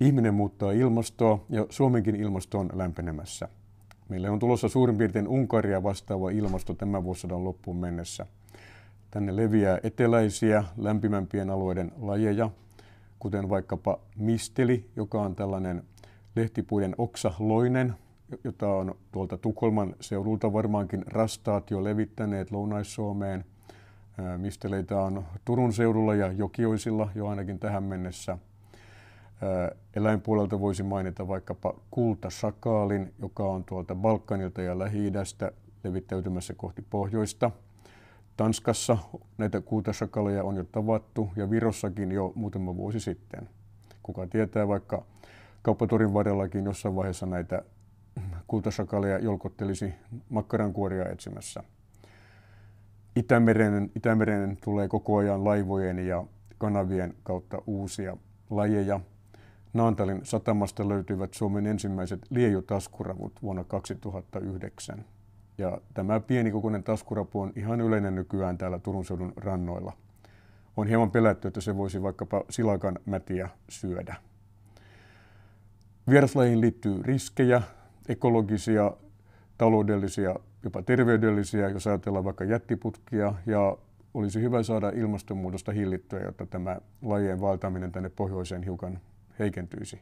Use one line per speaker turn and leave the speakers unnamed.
Ihminen muuttaa ilmastoa ja Suomenkin ilmasto on lämpenemässä. Meille on tulossa suurin piirtein Unkaria vastaava ilmasto tämän vuosisadan loppuun mennessä. Tänne leviää eteläisiä, lämpimämpien alueiden lajeja, kuten vaikkapa misteli, joka on tällainen lehtipuiden oksaloinen, jota on tuolta Tukholman seudulta varmaankin rastaat jo levittäneet Lounais-Suomeen. Misteleitä on Turun seudulla ja Jokioisilla jo ainakin tähän mennessä – Eläinpuolelta voisi mainita vaikkapa kultasakaalin, joka on tuolta Balkanilta ja Lähi-idästä levittäytymässä kohti pohjoista. Tanskassa näitä kultasakaleja on jo tavattu ja Virossakin jo muutama vuosi sitten. Kuka tietää, vaikka kauppatorin varrellakin jossain vaiheessa näitä kultasakaleja jolkottelisi makkarankuoria etsimässä. Itämeren, Itämeren tulee koko ajan laivojen ja kanavien kautta uusia lajeja. Naantalin satamasta löytyivät Suomen ensimmäiset liejutaskuravut vuonna 2009. Ja tämä pienikokoinen taskurapu on ihan yleinen nykyään täällä Turun seudun rannoilla. On hieman pelätty, että se voisi vaikkapa silakan mätiä syödä. Vieraslajiin liittyy riskejä, ekologisia, taloudellisia, jopa terveydellisiä, jos ajatellaan vaikka jättiputkia, ja olisi hyvä saada ilmastonmuutosta hillittyä, jotta tämä lajien valtaminen tänne pohjoiseen hiukan heikentyisi.